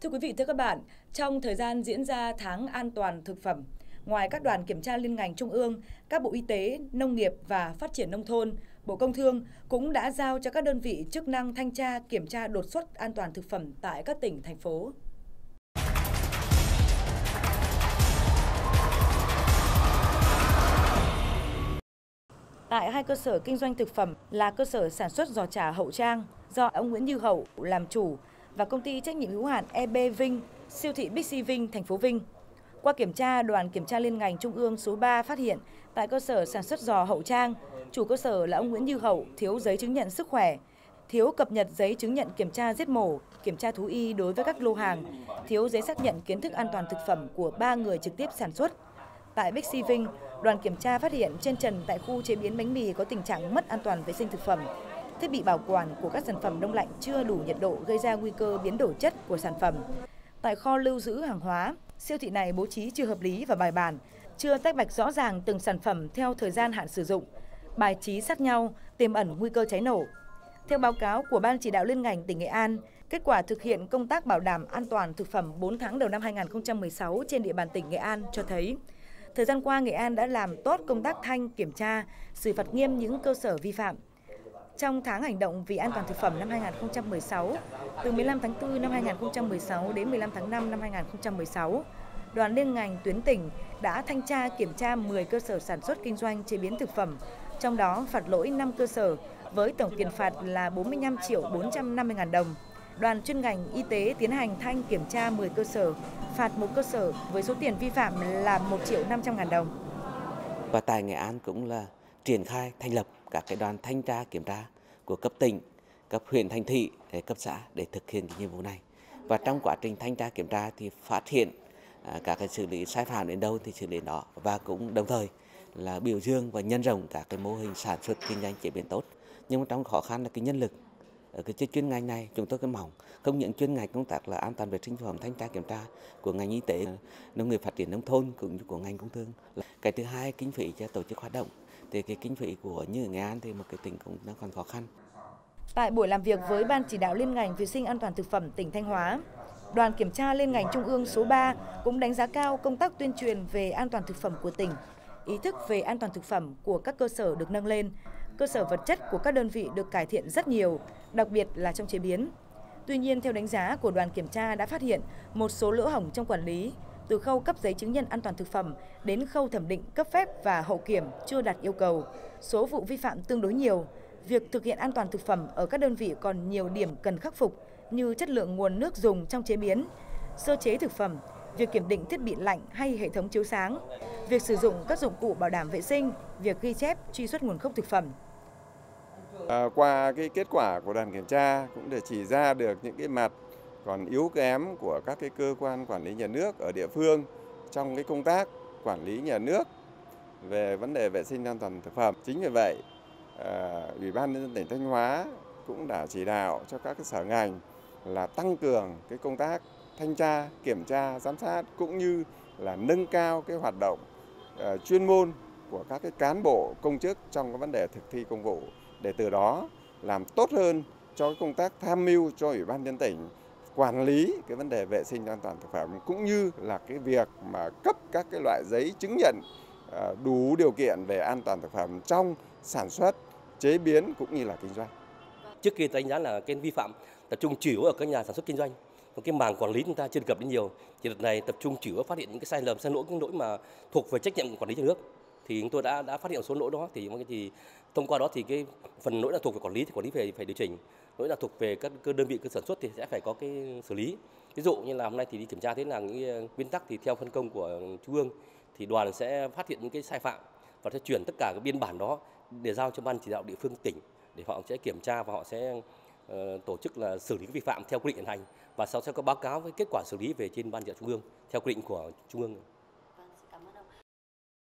Thưa quý vị, thưa các bạn, trong thời gian diễn ra tháng an toàn thực phẩm, ngoài các đoàn kiểm tra liên ngành trung ương, các Bộ Y tế, Nông nghiệp và Phát triển Nông thôn, Bộ Công Thương cũng đã giao cho các đơn vị chức năng thanh tra kiểm tra đột xuất an toàn thực phẩm tại các tỉnh, thành phố. Tại hai cơ sở kinh doanh thực phẩm là cơ sở sản xuất giò chả Hậu Trang do ông Nguyễn Như Hậu làm chủ và công ty trách nhiệm hữu hạn EB Vinh, siêu thị Bixi Vinh, thành phố Vinh. Qua kiểm tra, đoàn kiểm tra liên ngành trung ương số 3 phát hiện tại cơ sở sản xuất giò Hậu Trang, chủ cơ sở là ông Nguyễn Như Hậu thiếu giấy chứng nhận sức khỏe, thiếu cập nhật giấy chứng nhận kiểm tra giết mổ, kiểm tra thú y đối với các lô hàng, thiếu giấy xác nhận kiến thức an toàn thực phẩm của ba người trực tiếp sản xuất. Tại Bixi Vinh, đoàn kiểm tra phát hiện trên trần tại khu chế biến bánh mì có tình trạng mất an toàn vệ sinh thực phẩm, thiết bị bảo quản của các sản phẩm đông lạnh chưa đủ nhiệt độ gây ra nguy cơ biến đổi chất của sản phẩm. Tại kho lưu giữ hàng hóa, siêu thị này bố trí chưa hợp lý và bài bản, chưa tách bạch rõ ràng từng sản phẩm theo thời gian hạn sử dụng, bài trí sát nhau, tiềm ẩn nguy cơ cháy nổ. Theo báo cáo của Ban chỉ đạo liên ngành tỉnh Nghệ An, kết quả thực hiện công tác bảo đảm an toàn thực phẩm 4 tháng đầu năm 2016 trên địa bàn tỉnh Nghệ An cho thấy, thời gian qua Nghệ An đã làm tốt công tác thanh kiểm tra, xử phạt nghiêm những cơ sở vi phạm, trong tháng hành động vì an toàn thực phẩm năm 2016, từ 15 tháng 4 năm 2016 đến 15 tháng 5 năm 2016, đoàn liên ngành tuyến tỉnh đã thanh tra kiểm tra 10 cơ sở sản xuất kinh doanh chế biến thực phẩm, trong đó phạt lỗi 5 cơ sở với tổng tiền phạt là 45 triệu 450 ngàn đồng. Đoàn chuyên ngành y tế tiến hành thanh kiểm tra 10 cơ sở, phạt một cơ sở với số tiền vi phạm là 1 triệu 500 ngàn đồng. Và tại Nghệ An cũng là triển khai thành lập các cái đoàn thanh tra kiểm tra của cấp tỉnh, cấp huyện thành thị, cấp xã để thực hiện cái nhiệm vụ này. Và trong quá trình thanh tra kiểm tra thì phát hiện à, các cái xử lý sai phạm đến đâu thì xử lý đó và cũng đồng thời là biểu dương và nhân rộng các cái mô hình sản xuất kinh doanh chế biến tốt. Nhưng mà trong khó khăn là cái nhân lực ở cái chuyên ngành này chúng tôi cái mỏng không những chuyên ngành công tác là an toàn vệ sinh thực phẩm thanh tra kiểm tra của ngành y tế nông nghiệp phát triển nông thôn cũng như của ngành công thương cái thứ hai kinh phí cho tổ chức hoạt động thì cái kinh phí của như Nghệ An thì một cái tỉnh cũng đang còn khó khăn. Tại buổi làm việc với Ban chỉ đạo liên ngành vệ sinh an toàn thực phẩm tỉnh Thanh Hóa, đoàn kiểm tra liên ngành trung ương số 3 cũng đánh giá cao công tác tuyên truyền về an toàn thực phẩm của tỉnh. Ý thức về an toàn thực phẩm của các cơ sở được nâng lên, cơ sở vật chất của các đơn vị được cải thiện rất nhiều, đặc biệt là trong chế biến. Tuy nhiên, theo đánh giá của đoàn kiểm tra đã phát hiện một số lỗ hổng trong quản lý, từ khâu cấp giấy chứng nhận an toàn thực phẩm đến khâu thẩm định cấp phép và hậu kiểm chưa đạt yêu cầu. Số vụ vi phạm tương đối nhiều. Việc thực hiện an toàn thực phẩm ở các đơn vị còn nhiều điểm cần khắc phục như chất lượng nguồn nước dùng trong chế biến, sơ chế thực phẩm, việc kiểm định thiết bị lạnh hay hệ thống chiếu sáng, việc sử dụng các dụng cụ bảo đảm vệ sinh, việc ghi chép, truy xuất nguồn gốc thực phẩm. À, qua cái kết quả của đoàn kiểm tra cũng để chỉ ra được những cái mặt còn yếu kém của các cái cơ quan quản lý nhà nước ở địa phương trong cái công tác quản lý nhà nước về vấn đề vệ sinh an toàn thực phẩm. Chính vì vậy, à, Ủy ban nhân dân tỉnh Thanh Hóa cũng đã chỉ đạo cho các cái sở ngành là tăng cường cái công tác thanh tra, kiểm tra, giám sát cũng như là nâng cao cái hoạt động uh, chuyên môn của các cái cán bộ công chức trong cái vấn đề thực thi công vụ để từ đó làm tốt hơn cho cái công tác tham mưu cho Ủy ban nhân tỉnh quản lý cái vấn đề vệ sinh an toàn thực phẩm cũng như là cái việc mà cấp các cái loại giấy chứng nhận à, đủ điều kiện về an toàn thực phẩm trong sản xuất, chế biến cũng như là kinh doanh. Trước kia đánh giá là cái vi phạm tập trung chủ yếu ở các nhà sản xuất kinh doanh. Còn cái mảng quản lý chúng ta chưa được cập đến nhiều. Thì đợt này tập trung chủ yếu phát hiện những cái sai lầm, sai lỗi những lỗi mà thuộc về trách nhiệm của quản lý nhà nước. Thì chúng tôi đã đã phát hiện số lỗi đó. Thì thì thông qua đó thì cái phần lỗi là thuộc về quản lý, thì quản lý phải phải điều chỉnh. Lỗi là thuộc về các cơ, đơn vị cơ sản xuất thì sẽ phải có cái xử lý. Ví dụ như là hôm nay thì đi kiểm tra thế là những uh, nguyên tắc thì theo phân công của trung ương thì đoàn sẽ phát hiện những cái sai phạm và sẽ chuyển tất cả các biên bản đó để giao cho ban chỉ đạo địa phương tỉnh để họ sẽ kiểm tra và họ sẽ ờ, tổ chức là xử lý vi phạm theo quy định hiện hành và sau sẽ có báo cáo với kết quả xử lý về trên ban chỉ đạo trung ương theo quy định của trung ương.